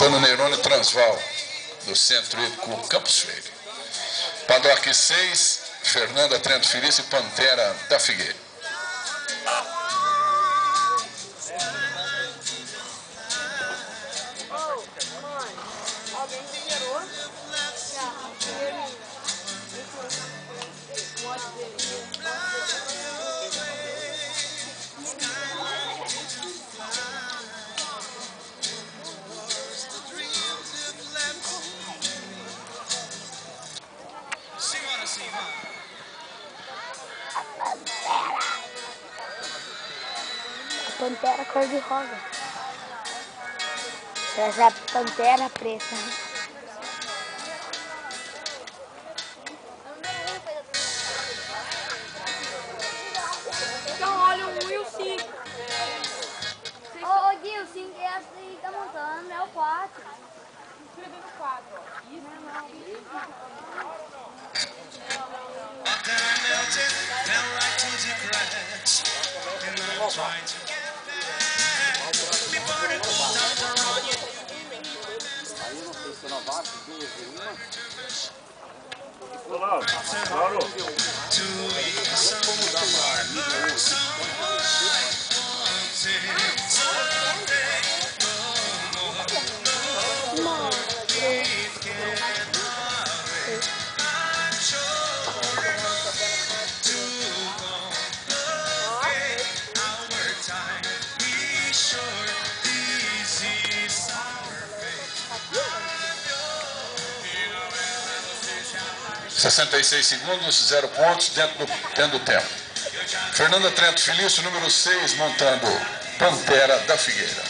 Antônio Neirone Transval, do Centro Hídrico Campos Freire. Paddock 6, Fernanda Trento Felício Pantera da Figueira. Alguém generou? Já, Pantera cor-de-rosa. Essa é a pantera preta. Então olha o 1 e o 5. Ô, Gui, o 5 é essa aí tá montando, é o 4. Escrevendo 4, ó. Isso, Europa. Aí trying to get there é Novato, 15, 1. Olá. Sessenta e seis segundos, zero pontos dentro do, dentro do tempo. Fernanda Trento Felício, número 6, montando Pantera da Figueira.